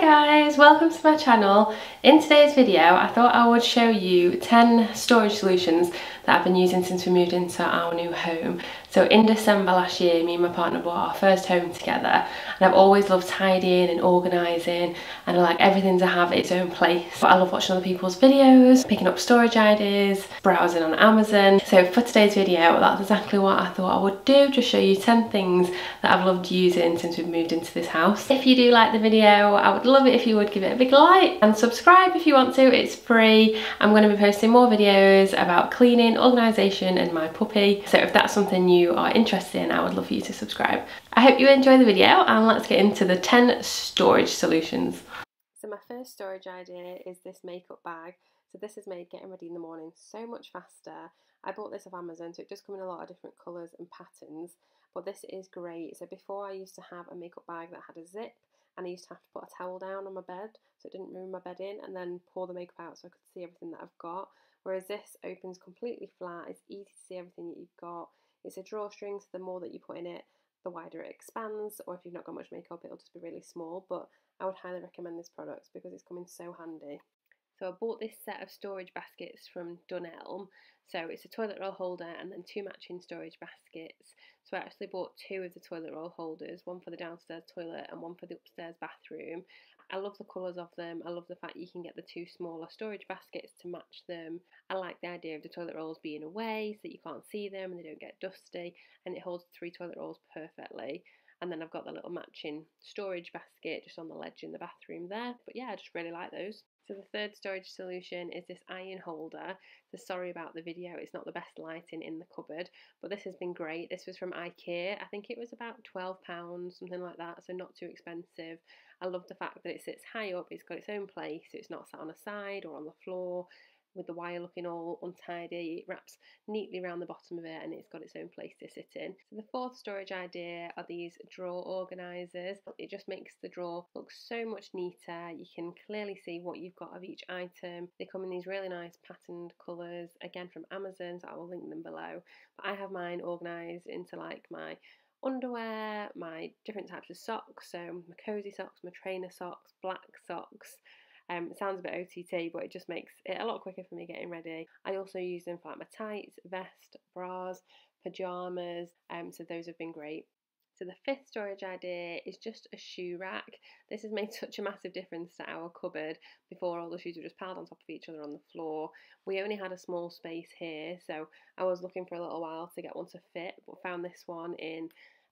Hi guys, welcome to my channel. In today's video I thought I would show you 10 storage solutions that I've been using since we moved into our new home. So in December last year me and my partner bought our first home together and I've always loved tidying and organising and I like everything to have its own place. I love watching other people's videos, picking up storage ideas, browsing on Amazon. So for today's video that's exactly what I thought I would do, just show you 10 things that I've loved using since we've moved into this house. If you do like the video I would love it if you would give it a big like and subscribe if you want to, it's free. I'm going to be posting more videos about cleaning, organisation and my puppy. So if that's something you are interested in, I would love for you to subscribe. I hope you enjoy the video and let's get into the 10 storage solutions. So my first storage idea is this makeup bag. So this has made getting ready in the morning so much faster. I bought this off Amazon, so it does come in a lot of different colours and patterns, but this is great. So before I used to have a makeup bag that had a zip, and I used to have to put a towel down on my bed so it didn't ruin my bed in and then pour the makeup out so I could see everything that I've got. Whereas this opens completely flat, it's easy to see everything that you've got. It's a drawstring, so the more that you put in it, the wider it expands, or if you've not got much makeup, it'll just be really small. But I would highly recommend this product because it's coming so handy. So I bought this set of storage baskets from Dunelm. So it's a toilet roll holder and then two matching storage baskets. So I actually bought two of the toilet roll holders, one for the downstairs toilet and one for the upstairs bathroom. I love the colours of them. I love the fact you can get the two smaller storage baskets to match them. I like the idea of the toilet rolls being away so that you can't see them and they don't get dusty and it holds three toilet rolls perfectly. And then I've got the little matching storage basket just on the ledge in the bathroom there. But yeah, I just really like those. So the third storage solution is this iron holder. So sorry about the video, it's not the best lighting in the cupboard, but this has been great. This was from Ikea. I think it was about £12, something like that, so not too expensive. I love the fact that it sits high up, it's got its own place, it's not sat on a side or on the floor with the wire looking all untidy. It wraps neatly around the bottom of it and it's got its own place to sit in. So the fourth storage idea are these drawer organisers. It just makes the drawer look so much neater. You can clearly see what you've got of each item. They come in these really nice patterned colours, again from Amazon, so I will link them below. But I have mine organised into like my underwear, my different types of socks, so my cozy socks, my trainer socks, black socks, um, it sounds a bit OTT, but it just makes it a lot quicker for me getting ready. I also use them for like my tights, vest, bras, pajamas, um, so those have been great. So the fifth storage idea is just a shoe rack. This has made such a massive difference to our cupboard. Before all the shoes were just piled on top of each other on the floor. We only had a small space here, so I was looking for a little while to get one to fit, but found this one in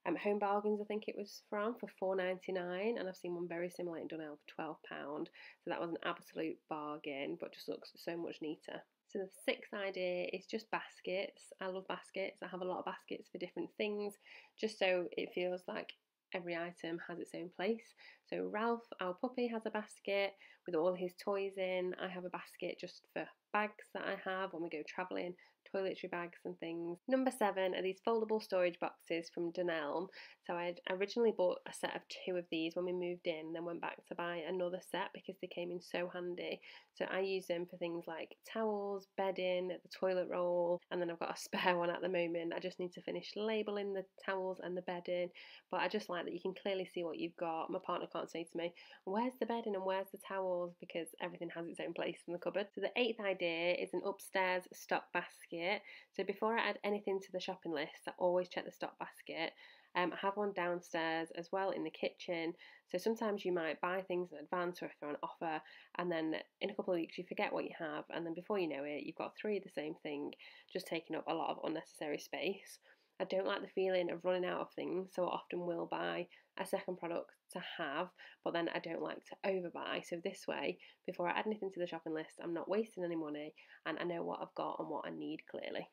um, Home Bargains, I think it was from, for four ninety nine, and I've seen one very similar in Dunelm for twelve pound. So that was an absolute bargain, but just looks so much neater. So the sixth idea is just baskets. I love baskets. I have a lot of baskets for different things, just so it feels like every item has its own place. So Ralph, our puppy, has a basket with all his toys in. I have a basket just for bags that I have when we go travelling toiletry bags and things. Number seven are these foldable storage boxes from Dunelm. So I originally bought a set of two of these when we moved in, then went back to buy another set because they came in so handy. So I use them for things like towels, bedding, the toilet roll, and then I've got a spare one at the moment. I just need to finish labeling the towels and the bedding, but I just like that you can clearly see what you've got. My partner can't say to me, where's the bedding and where's the towels because everything has its own place in the cupboard. So the eighth idea is an upstairs stock basket basket. So before I add anything to the shopping list, I always check the stock basket. Um, I have one downstairs as well in the kitchen. So sometimes you might buy things in advance or if they're on offer, and then in a couple of weeks you forget what you have, and then before you know it, you've got three of the same thing, just taking up a lot of unnecessary space. I don't like the feeling of running out of things, so I often will buy a second product to have, but then I don't like to overbuy. So this way, before I add anything to the shopping list, I'm not wasting any money and I know what I've got and what I need clearly.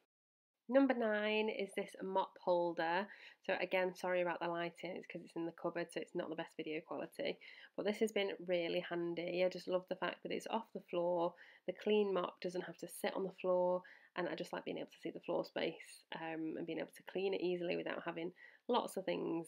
Number nine is this mop holder. So again, sorry about the lighting, it's because it's in the cupboard, so it's not the best video quality. But this has been really handy. I just love the fact that it's off the floor. The clean mop doesn't have to sit on the floor, and I just like being able to see the floor space um, and being able to clean it easily without having lots of things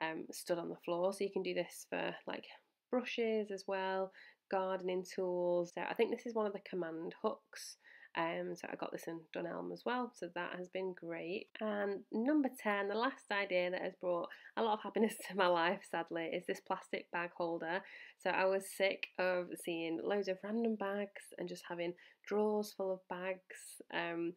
um, stood on the floor. So you can do this for like brushes as well, gardening tools. So I think this is one of the command hooks Um, so I got this in Dunelm as well, so that has been great. And number 10, the last idea that has brought a lot of happiness to my life, sadly, is this plastic bag holder. So I was sick of seeing loads of random bags and just having drawers full of bags. Um,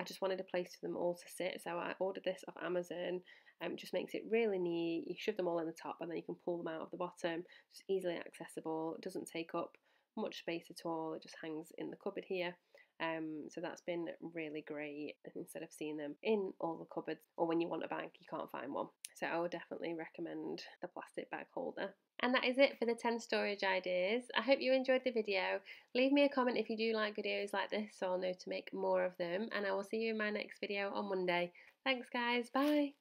I just wanted a place for them all to sit, so I ordered this off Amazon. Um, just makes it really neat. You shove them all in the top, and then you can pull them out of the bottom. Just easily accessible. It doesn't take up much space at all. It just hangs in the cupboard here. Um, so that's been really great instead of seeing them in all the cupboards or when you want a bag you can't find one. So I would definitely recommend the plastic bag holder. And that is it for the 10 storage ideas. I hope you enjoyed the video. Leave me a comment if you do like videos like this so I'll know to make more of them. And I will see you in my next video on Monday. Thanks guys, bye!